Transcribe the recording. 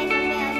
i Thank you, man.